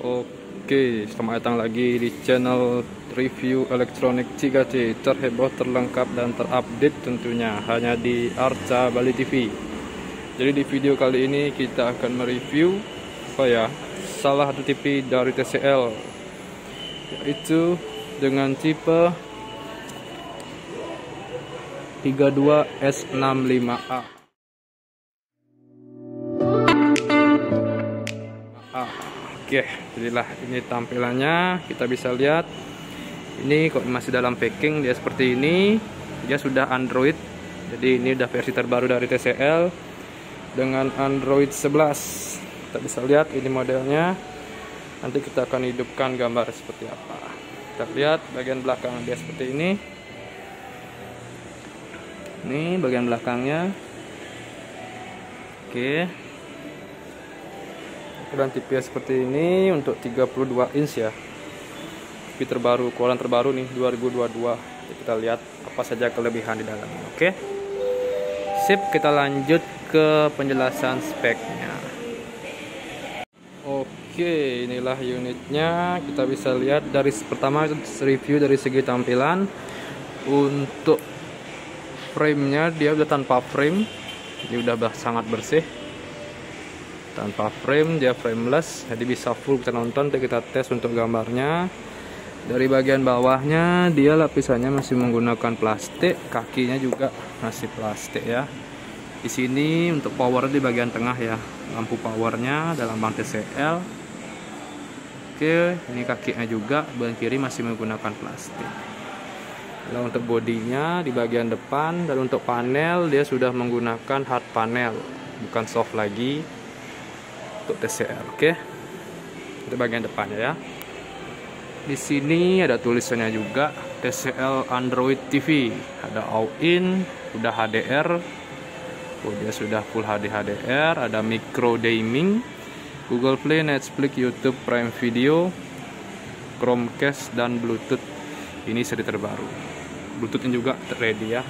Oke, selamat datang lagi di channel review elektronik Cigaci terheboh, terlengkap dan terupdate tentunya hanya di Arca Bali TV. Jadi di video kali ini kita akan mereview apa ya? Salah satu TV dari TCL yaitu dengan tipe 32S65A. Oke, jadilah ini tampilannya. Kita bisa lihat ini kok masih dalam packing dia seperti ini. Dia sudah Android. Jadi ini udah versi terbaru dari TCL dengan Android 11. Kita bisa lihat ini modelnya. Nanti kita akan hidupkan gambar seperti apa. Kita lihat bagian belakang dia seperti ini. Ini bagian belakangnya. Oke ukuran TPS seperti ini untuk 32 inch ya. Tapi terbaru ukuran terbaru nih 2022 Jadi kita lihat apa saja kelebihan di dalamnya oke? Sip kita lanjut ke penjelasan speknya. Oke inilah unitnya. Kita bisa lihat dari pertama review dari segi tampilan. Untuk framenya dia udah tanpa frame. Ini udah sangat bersih tanpa frame dia frameless. Jadi bisa full kita nonton kita tes untuk gambarnya. Dari bagian bawahnya dia lapisannya masih menggunakan plastik. Kakinya juga masih plastik ya. Di sini untuk power di bagian tengah ya. Lampu powernya dalam bang TCL oke ini kakinya juga. Bagian kiri masih menggunakan plastik. Lalu untuk bodinya di bagian depan dan untuk panel dia sudah menggunakan hard panel. Bukan soft lagi untuk TCL oke? Okay? bagian depannya ya. Di sini ada tulisannya juga TCL Android TV ada all in sudah HDR oh dia sudah full HD HDR ada micro gaming Google Play Netflix YouTube Prime Video Chromecast dan Bluetooth. Ini seri terbaru. Bluetoothnya juga ready ya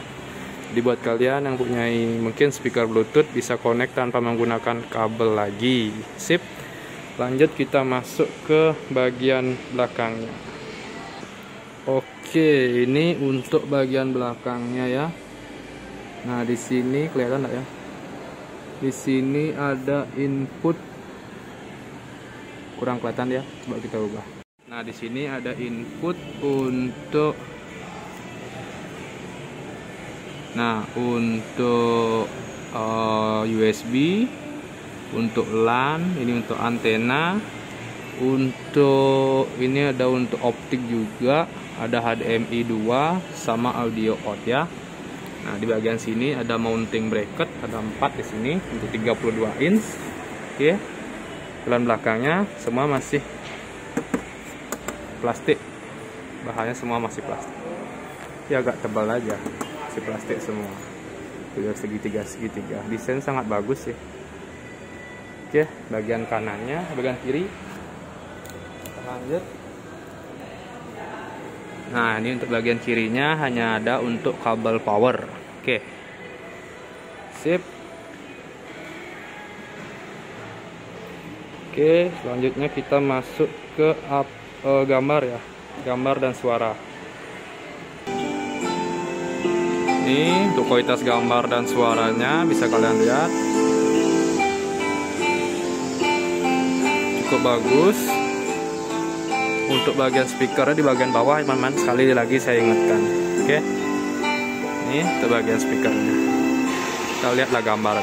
dibuat kalian yang punya mungkin speaker bluetooth bisa connect tanpa menggunakan kabel lagi. Sip. Lanjut kita masuk ke bagian belakangnya. Oke ini untuk bagian belakangnya ya. Nah di sini kelihatan enggak ya? Di sini ada input. Kurang kelihatan ya? Coba kita ubah. Nah di sini ada input untuk Nah, untuk uh, eh, USB, untuk LAN, ini untuk antena, untuk ini ada untuk optik juga, ada HDMI 2 sama audio out ya. Nah, di bagian sini ada mounting bracket, ada 4 di sini untuk 32 inch. Oke. Jalan belakangnya semua masih plastik. Bahannya semua masih plastik. Ya agak tebal aja si plastik semua. Sudah segitiga segitiga. Desain sangat bagus sih. Oke bagian kanannya bagian kiri. Lanjut. Nah ini untuk bagian kirinya hanya ada untuk kabel power. Oke. Sip. Oke selanjutnya kita masuk ke up, uh, gambar ya. Gambar dan suara ini untuk kualitas gambar dan suaranya. Bisa kalian lihat. Cukup bagus. Untuk bagian speakernya di bagian bawah teman-teman. Sekali lagi saya ingatkan. Oke? Ini untuk bagian speakernya. Kita lihatlah gambar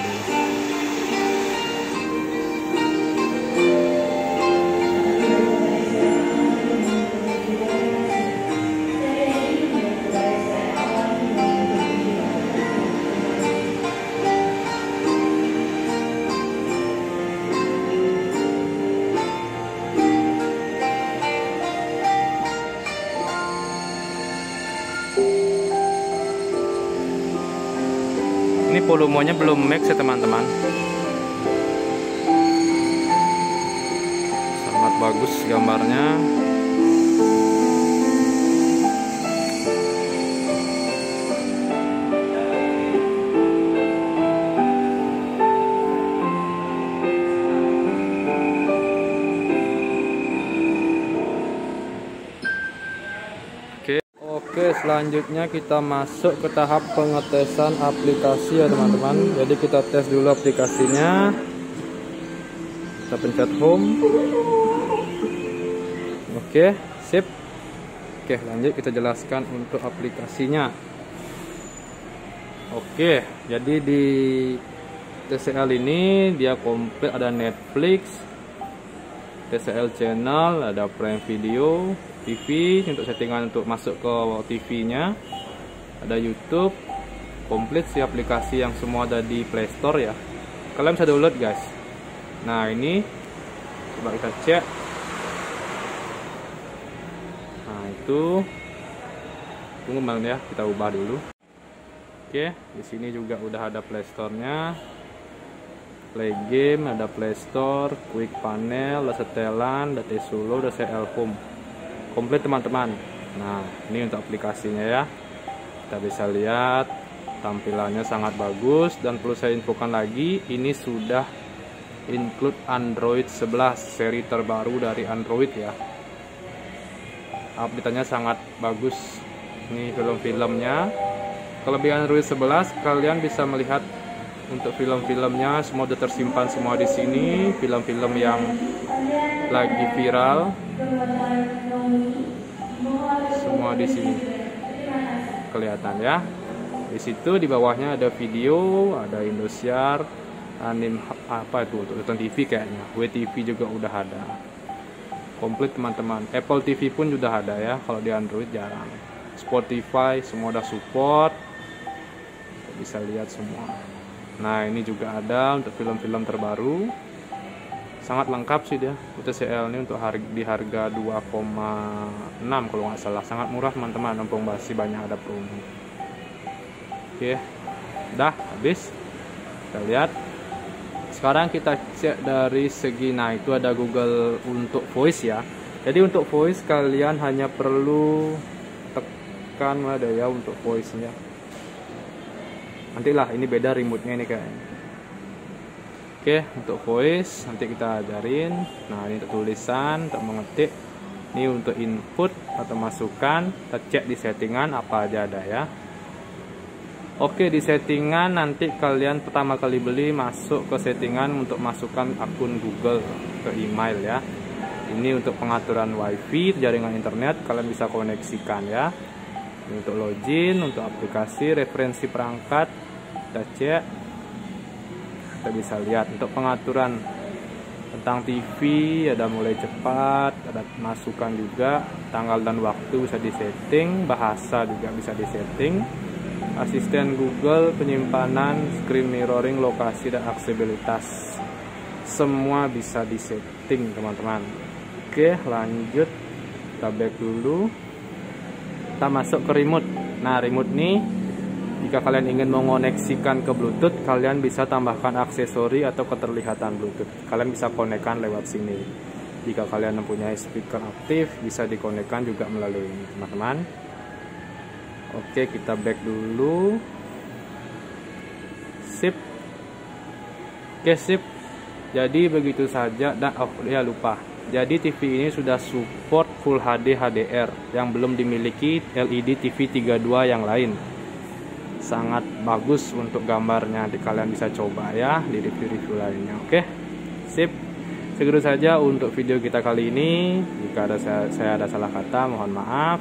ini volumenya belum max ya teman-teman. Sangat bagus gambarnya selanjutnya kita masuk ke tahap pengetesan aplikasi ya teman-teman. Jadi kita tes dulu aplikasinya. Kita pencet home. Oke sip. Oke lanjut kita jelaskan untuk aplikasinya. Oke jadi di TCL ini dia komplit ada Netflix TCL channel ada Prime Video TV untuk settingan untuk masuk ke TV nya ada YouTube komplit si aplikasi yang semua ada di Play Store ya. Kalian bisa download guys. Nah ini coba kita cek. Nah itu. Tunggu malam ya. Kita ubah dulu. Oke di sini juga udah ada Play Store nya play game ada Play Store quick panel ada setelan ada Solo ada CL Home komplit teman-teman. Nah ini untuk aplikasinya ya. Kita bisa lihat tampilannya sangat bagus. Dan perlu saya infokan lagi ini sudah include Android 11 seri terbaru dari Android ya. Update-nya sangat bagus. Ini film-filmnya. Kelebihan Android 11 kalian bisa melihat untuk film-filmnya semua sudah tersimpan semua di sini. Film-film yang lagi viral. Semua di sini. Kelihatan ya. Di situ di bawahnya ada video ada Indosiar anim apa itu untuk nonton TV kayaknya. WTV juga udah ada. Komplit teman-teman. Apple TV pun sudah ada ya kalau di Android jarang. Spotify semua udah support. Bisa lihat semua nah ini juga ada untuk film-film terbaru. Sangat lengkap sih dia UTCL ini untuk harga, di harga 2,6 kalau nggak salah. Sangat murah teman-teman nampung basi banyak ada promo. Oke dah habis. Kita lihat. Sekarang kita cek dari segi nah itu ada Google untuk voice ya. Jadi untuk voice kalian hanya perlu tekan ada ya untuk voice nya nantilah ini beda remote nya ini kayaknya Oke untuk voice nanti kita ajarin. Nah ini untuk tulisan untuk mengetik. Ini untuk input atau masukan kita cek di settingan apa aja ada ya. Oke di settingan nanti kalian pertama kali beli masuk ke settingan untuk masukkan akun Google ke email ya. Ini untuk pengaturan wifi jaringan internet kalian bisa koneksikan ya untuk login untuk aplikasi referensi perangkat kita cek. Kita bisa lihat. Untuk pengaturan tentang TV ada mulai cepat ada masukan juga. Tanggal dan waktu bisa disetting bahasa juga bisa disetting. Asisten Google penyimpanan screen mirroring lokasi dan aksesibilitas. Semua bisa disetting teman-teman. Oke lanjut. Kita back dulu kita masuk ke remote nah remote nih jika kalian ingin mengoneksikan ke Bluetooth, kalian bisa tambahkan aksesori atau keterlihatan Bluetooth. Kalian bisa konekkan lewat sini. Jika kalian mempunyai speaker aktif, bisa dikonekkan juga melalui ini, teman-teman. Oke, kita back dulu. Sip. Oke, sip. Jadi begitu saja. Dan oh ya lupa. Jadi TV ini sudah support Full HD HDR yang belum dimiliki LED TV 32 yang lain sangat bagus untuk gambarnya Nanti kalian bisa coba ya di review-review lainnya oke sip segitu saja untuk video kita kali ini jika ada saya, saya ada salah kata mohon maaf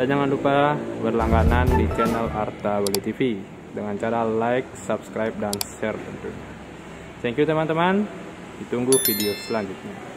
dan jangan lupa berlangganan di channel Arta Bali TV dengan cara like, subscribe, dan share tentunya. Thank you teman-teman. Ditunggu video selanjutnya.